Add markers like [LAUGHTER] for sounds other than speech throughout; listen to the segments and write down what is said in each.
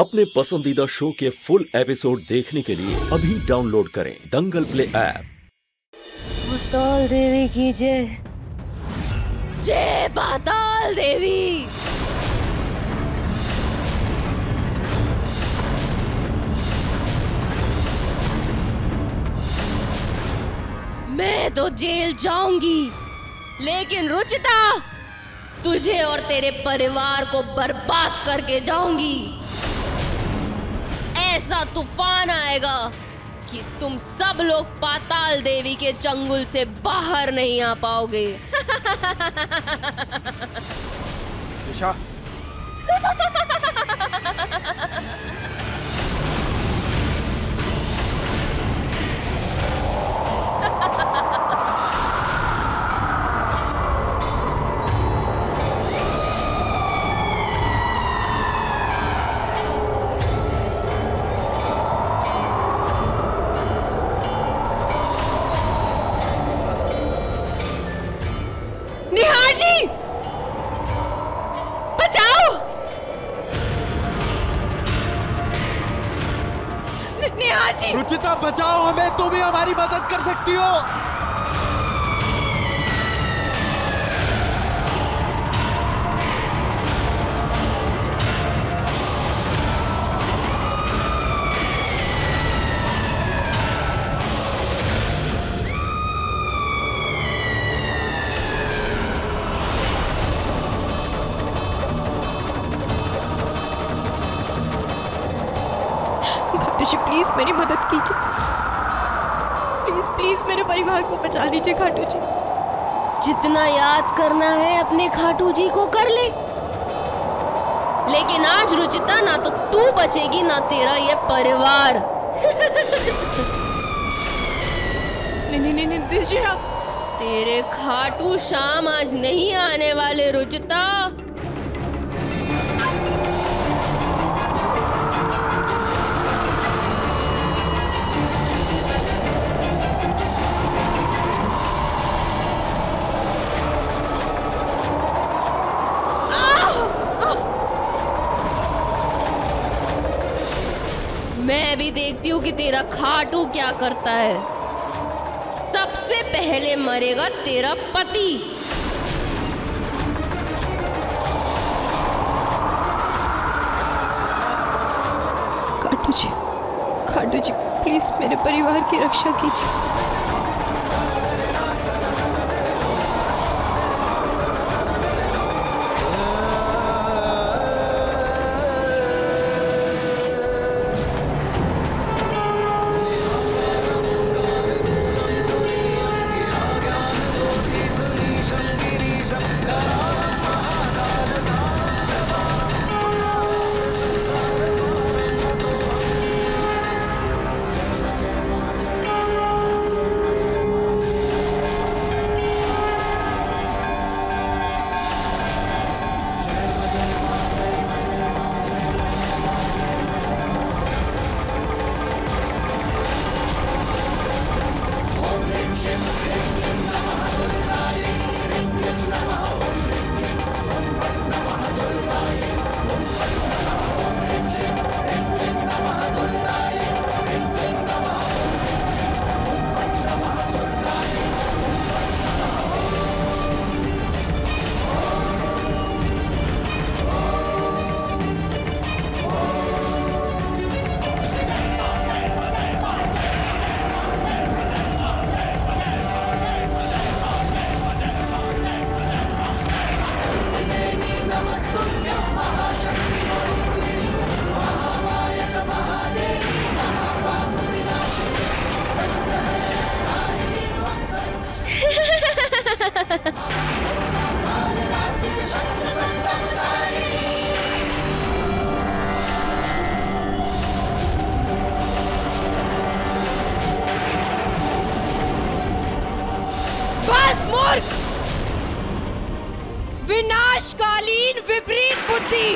अपने पसंदीदा शो के फुल एपिसोड देखने के लिए अभी डाउनलोड करें दंगल प्ले ऐप। पाताल देवी की जय। जय पाताल देवी। मैं तो जेल जाऊँगी, लेकिन रुचिता, तुझे और तेरे परिवार को बर्बाद करके जाऊँगी। ऐसा तूफ़ान आएगा कि तुम सब लोग पाताल देवी के चंगुल से बाहर नहीं आ पाओगे। दिशा। [LAUGHS] रुचिता बचाओ हमें। तुम ही हमारी मदद कर सकती हो। जी प्लीज़ मेरी मदद कीजिए। प्लीज़ प्लीज़ मेरे परिवार को बचा लीजिए खाटू जी। जितना याद करना है अपने खाटू जी को कर ले। लेकिन आज रुचिता ना तो तू बचेगी ना तेरा ये परिवार। नहीं नहीं नहीं आप। तेरे खाटू शाम आज नहीं आने वाले रुचिता। मैं भी देखती हूँ कि तेरा खाटू क्या करता है। सबसे पहले मरेगा तेरा पति। खाटू जी खाटू जी प्लीज़ मेरे परिवार की रक्षा कीजिए। विनाशकालीन विपरीत बुद्धि।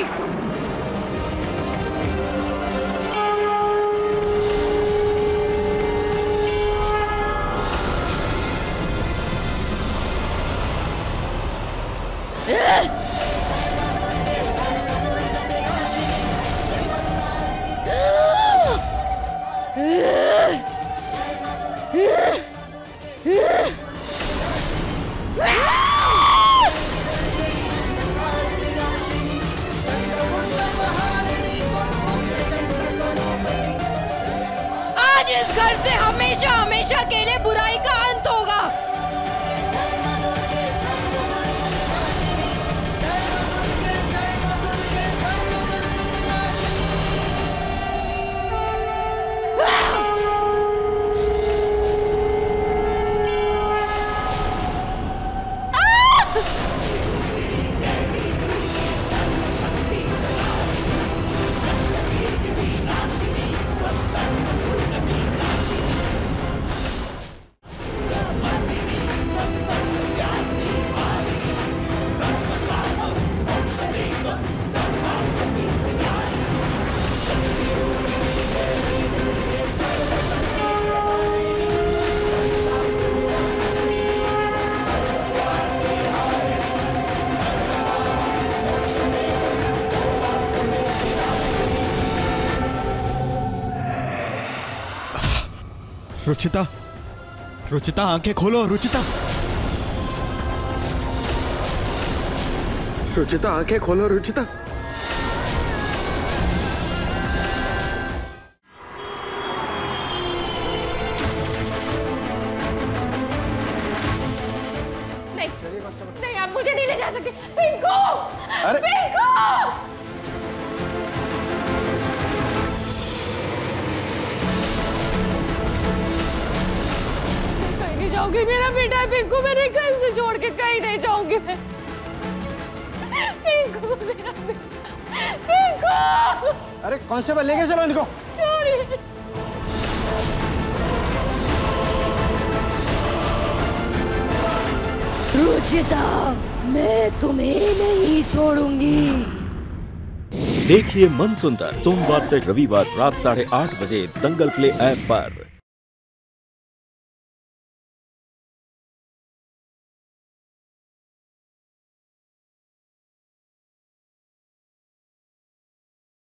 रुचिता रुचिता आँखें खोलो रुचिता। रुचिता आँखें खोलो रुचिता। नहीं नहीं आप मुझे नहीं ले जा सकते। पिंकू! अरे- पिंकू! बेटा है पिंकू मैंने कहीं से छोड़ के कहीं नहीं जाऊँगी। मैं पिंकू मेरा पिंकू! अरे कांस्टेबल लेके चलो इनको। छोड़िए। रुचिता मैं तुम्हें नहीं छोड़ूँगी। देखिए मन सुंदर सोमवार से रविवार रात साढ़े आठ बजे दंगल प्ले ऐप पर।